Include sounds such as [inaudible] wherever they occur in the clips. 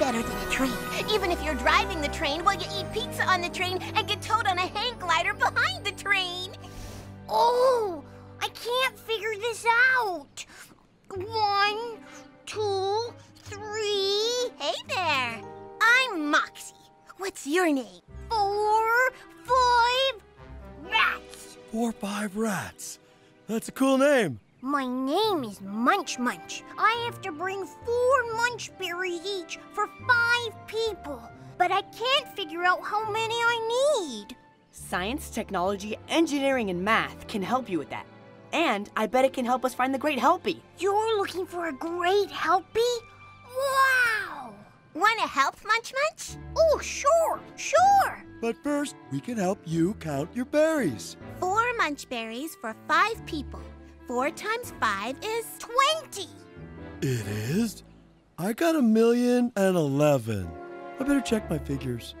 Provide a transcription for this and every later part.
Even if you're driving the train, well, you eat pizza on the train and get towed on a hang glider behind the train. Oh, I can't figure this out. One, two, three, Hey there. I'm Moxy. What's your name? four, five, rats. Four five rats. That's a cool name. My name is Munch Munch. I have to bring four munch berries each for five people. But I can't figure out how many I need. Science, technology, engineering, and math can help you with that. And I bet it can help us find the Great Helpy. You're looking for a great helpy? Wow! Want to help, Munch Munch? Oh, sure, sure. But first, we can help you count your berries. Four munch berries for five people. Four times five is 20. It is? I got a million and eleven. I better check my figures.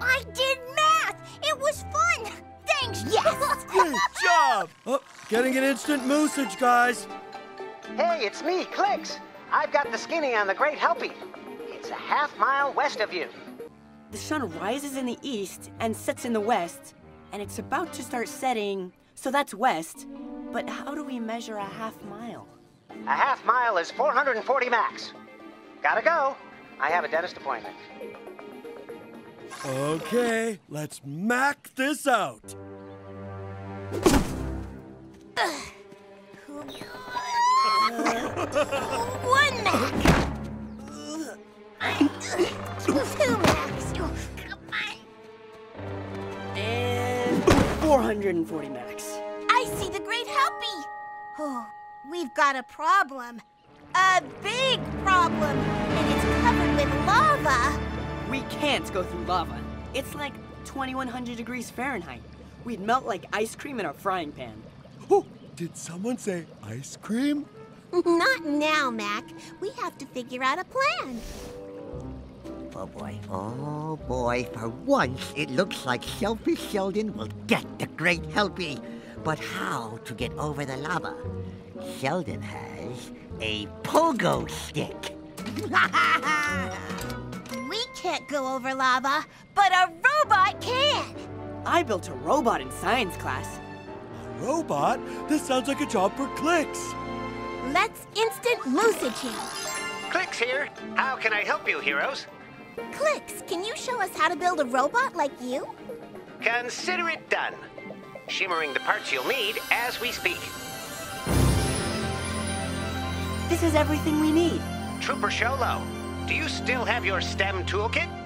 I did math. It was fun. Thanks. Yes. [laughs] Good job! Oh, getting an instant moosage, guys. Hey, it's me, Clicks. I've got the skinny on the Great Helpy. It's a half mile west of you. The sun rises in the east and sets in the west, and it's about to start setting, so that's west. But how do we measure a half mile? A half mile is 440 max. Gotta go. I have a dentist appointment. Okay, let's mac this out. One Mack. [laughs] 440 max. I see the Great Helpy. Oh, we've got a problem. A big problem. And it's covered with lava. We can't go through lava. It's like 2100 degrees Fahrenheit. We'd melt like ice cream in a frying pan. Oh, did someone say ice cream? [laughs] Not now, Mack. We have to figure out a plan. Oh boy. Oh boy. For once, it looks like Selfish Sheldon will get the great helpy. But how to get over the lava? Sheldon has a pogo stick. [laughs] We can't go over lava, but a robot can. I built a robot in science class. A robot? This sounds like a job for clicks. Let's instant moosage him. Clicks here. How can I help you, heroes? Clicks, can you show us how to build a robot like you? Consider it done. Shimmering the parts you'll need as we speak. This is everything we need. Trooper Sholo, do you still have your STEM toolkit?